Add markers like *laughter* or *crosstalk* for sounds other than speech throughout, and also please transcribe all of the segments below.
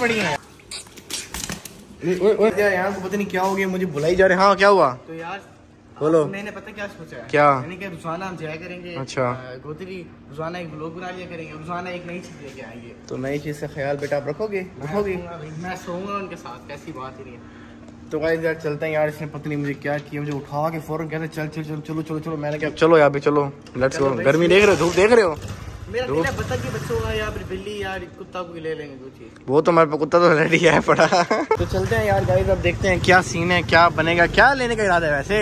बड़ी है। यहाँ को पता नहीं क्या हो गया मुझे बुलाई जा रहे हाँ। क्या हुआ? तो यार बोलो। मैंने पता क्या सोचा है? क्या? मैंने कहा रुझाना हम जाया करेंगे। अच्छा। गोदरी रुझाना एक ब्लॉग बना लिया करेंगे। रुझाना एक नई चीज़ लेके आएँगे। तो नई चीज़ से ख्याल बेटा आप रखोगे? रखोगे? मैं सोऊँगा उनके साथ ऐसी बात ही नहीं है। तो गाइस यार चलते हैं यार इसने पता नहीं मुझे क्या किया मुझे उठा के फ़ौरन कहते चल चल चल चलो चलो चलो। मैंने कहा चलो यार भी चलो लेट्स गो गर्मी देख रहे हो धूप देख रहे हो? मेरा दो- दिल बतख के बच्चों का या फिर बिल्ली या कुत्ता को ले लेंगे दो चीज़? वो तो हमारे कुत्ता तो रेडी है पड़ा तो चलते हैं यार गाइस अब देखते हैं क्या सीन है क्या बनेगा क्या लेने का इरादा है वैसे?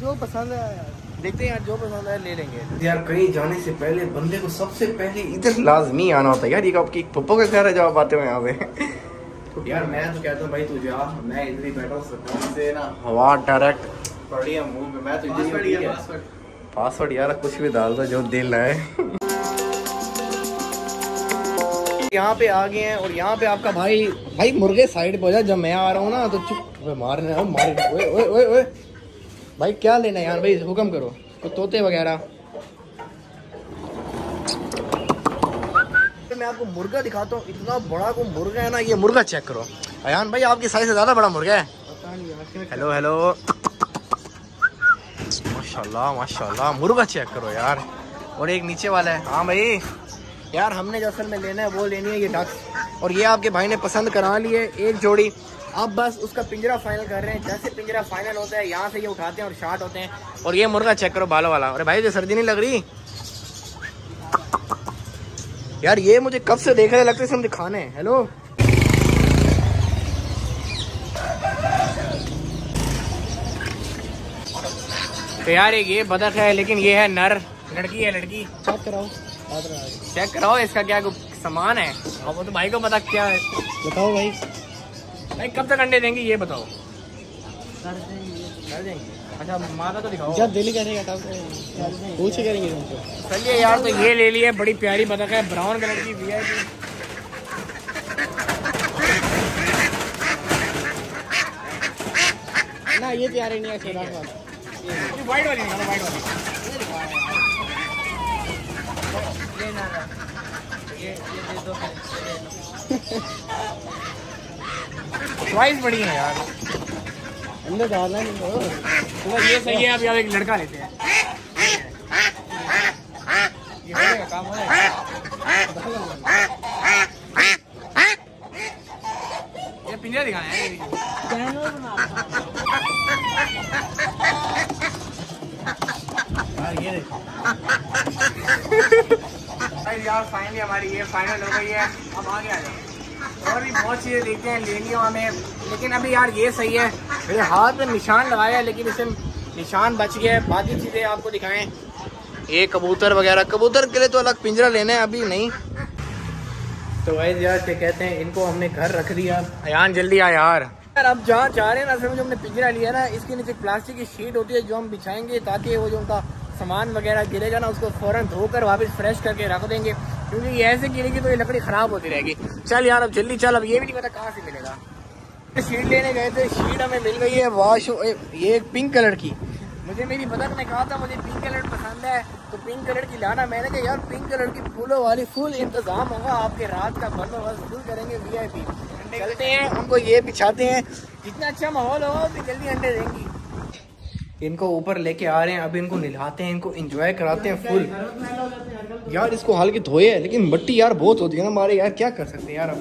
जो पसंद है यार। देखते हैं यार जो पसंद है ले लेंगे। यार कहीं जाने से पहले बंदे को सबसे पहले इधर *laughs* लाजमी आना होता है यार ये आपकी पप्पो के घर है जब आप आते हो यहाँ पे? यार मैं तो कहता हूँ भाई तू जा। मैं इधर ही बैठा हूँ से ना। हवा डायरेक्ट पड़ी है मुँह पे मैं तो इधर ही पासवर्ड ठीक या है। पासवर्ड पासवर्ड यार कुछ भी डाल दो जो दिल है। यहाँ पे आ गए हैं और यहाँ पे आपका भाई भाई मुर्गे साइड पे हो जा जब मैं आ रहा हूँ ना तो चुप मारने मार ओए ओए ओए ओए। भाई क्या लेना यार भाई हुक्म करो। तो तोते वगैरह। मैं आपको मुर्गा दिखाता हूँ इतना बड़ा को मुर्गा है ना ये मुर्गा चेक करो। अयान भाई आपकी साइज़ से ज़्यादा बड़ा मुर्गा है। हेलो हेलो माशाल्लाह माशाल्लाह मुर्गा चेक करो यार। और एक नीचे वाला है। हाँ भाई। यार, हमने जो असल में लेना है, वो लेनी है ये डक्स और ये आपके भाई ने पसंद करा लिए एक जोड़ी। अब बस उसका पिंजरा फाइनल कर रहे हैं। जैसे पिंजरा फाइनल होता है, यहाँ से ये उठाते हैं और शार्ट होते हैं। और ये मुर्गा चेक करो, बालों वाला। अरे भाई जो सर्दी नहीं लग रही? यार, ये मुझे कब से देख रहे लगते हैं हम दिखाने हेलो तो यार, एक ये बतख है, लेकिन ये है नर। लड़की है, लड़की। चेक कराओ। चेक कराओ इसका क्या कुछ सामान है? अब वो तो भाई को पता क्या है। बताओ भाई। भाई कब तक अंडे देंगे ये बताओ। कर देंगे। अच्छा माता तो दिखाओ। जब दिल्ली करेगा तब पूछे करेंगे चलिए यार तो ये ले लिए बड़ी प्यारी बतख है ब्राउन कलर की वी ना ये प्यारे नहीं है व्हाइट वाली। व्हाइट वाली। चॉइस बड़ी है यार। अंदर डालना नहीं हो। तो ये सही है अभी आप एक लड़का लेते हैं। ये हो काम हो ये पिंजरा दिखाना है यार ये देखो। यार फाइनली हमारी ये फाइनल हो गई है। अब आगे आ जाओ। और भी बहुत चीज़ें देखते हैं लेनी हो हमें। लेकिन अभी यार ये सही है। मेरे हाथ में निशान लगाया है लेकिन इसे निशान बच गया है। बाकी चीज़ें आपको दिखाएँ। ये कबूतर वगैरह। कबूतर के लिए तो अलग पिंजरा लेना है अभी नहीं। तो भाई यार क्या कहते हैं इनको हमने घर रख दिया। अयान जल्दी आ यार। यार अब जहाँ जा रहे हैं ना में जो हमने पिंजरा लिया ना इसके नीचे प्लास्टिक की शीट होती है जो हम बिछाएँगे ताकि वो जो उनका सामान वगैरह गिरेगा ना, उसको फ़ौरन धोकर वापस फ्रेश करके रख देंगे। क्योंकि ये ऐसे गिरेगी तो ये लकड़ी खराब होती रहेगी। चल यार, अब जल्दी चल, अब ये भी नहीं पता कहाँ से मिलेगा। शीट लेने गए थे, शीट हमें मिल गई है वॉश ये एक पिंक कलर की। मुझे मेरी बदक ने कहा था, मुझे पिंक कलर पसंद है तो पिंक कलर की लाना। मैंने कहा, यार पिंक कलर की फूलों वाली फुल इंतज़ाम होगा, आपके रात का बंदोबस्त फुल करेंगे वीआईपी चलते हैं, उनको ये बिछाते हैं। जितना अच्छा माहौल होगा, उतनी जल्दी अंडे देंगी। इनको ऊपर लेके आ रहे हैं, अब इनको नहलाते हैं, इनको एंजॉय कराते हैं फुल यार, इसको हल्की धोए है लेकिन मिट्टी यार बहुत होती है ना हमारे, यार क्या कर सकते हैं यार अब?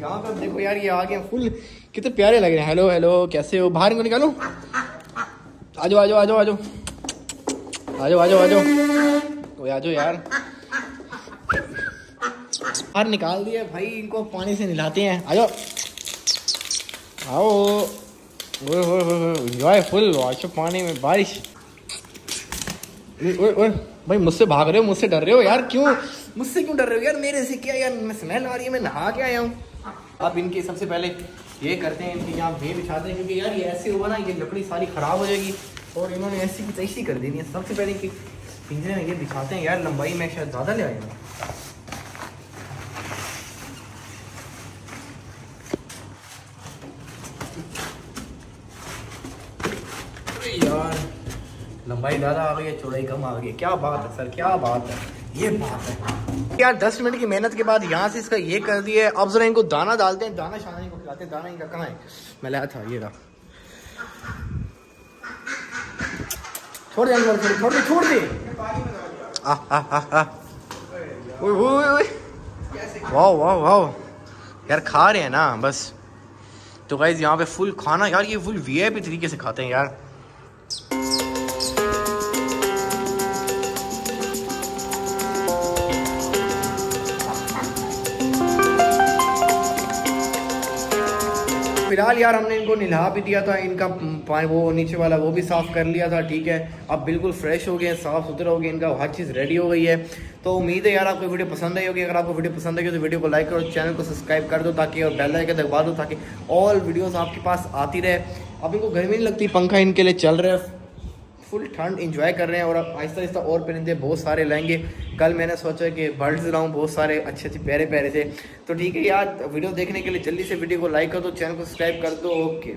यहाँ पे अब देखो यार, ये आ गए फुल कितने प्यारे लग रहे हैं। हेलो हेलो कैसे हो? बाहर इनको निकालो। आ जाओ आ जाओ आ जाओ आ जाओ आ जाओ आ जाओ आ जाओ आ जाओ यार। बाहर निकाल दिया भाई, इनको पानी से नहलाते हैं। आ जाओ आओ। एंजॉय फुल वॉश पानी में बारिश ओए ओए, भाई मुझसे भाग रहे हो, मुझसे डर रहे हो यार, क्यों? मुझसे क्यों डर रहे हो यार? मेरे से क्या यार? मैं स्मेल आ रही है, मैं नहा के आया हूँ। अब इनके सबसे पहले ये करते हैं, इनकी यहाँ भे बिछाते हैं, क्योंकि यार ये ऐसे हुआ ना, ये लकड़ी सारी खराब हो जाएगी। और इन्होंने ऐसी की तैसी कर देनी है। सबसे पहले इनकी पिंजरे में ये बिछाते हैं। यार लंबाई में शायद ज़्यादा ले आए हैं अरे यार लंबाई ज़्यादा आ गई है, चौड़ाई कम आ गई है। क्या बात है, सर, क्या बात है। ये बात है। यार, दस मिनट की मेहनत के बाद यहाँ से इसका ये कर दिया है। अब जरा इनको दाना डालते हैं, दाना शाना इनको खिलाते हैं। दाना इनका कहाँ है? मैं लाया था, ये रहा। छोड़ दे छोड़ छोड़ दे छोड़ दे। वाह वाह वाह। यार, खा रहे हैं ना, बस। तो गाइज़ यहाँ पे फुल खाना, यार, ये फुल वीआईपी तरीके से खाते हैं, यार। फ़िलहाल यार हमने इनको नहा भी दिया था, इनका वो नीचे वाला वो भी साफ़ कर लिया था, ठीक है। अब बिल्कुल फ्रेश हो गए साफ़ सुथरा हो गया इनका हर चीज़ रेडी हो गई है। तो उम्मीद है यार आपको वीडियो पसंद आई होगी। अगर आपको वीडियो पसंद आई तो वीडियो को लाइक करो चैनल को सब्सक्राइब कर दो ताकि और बेल आइकन दबा दो ताकि ऑल वीडियोज़ आपके पास आती रहे। अब इनको गर्मी नहीं लगती, पंखा इनके लिए चल रहा है। फुल ठंड इंजॉय कर रहे हैं और आहिस्ता आहिस्ता और परिंदे बहुत सारे लाएँगे कल मैंने सोचा कि बर्ड्स लाऊं बहुत सारे अच्छे अच्छे प्यारे प्यारे थे। तो ठीक है यार वीडियो देखने के लिए जल्दी से वीडियो को लाइक कर दो चैनल को सब्सक्राइब कर दो। ओके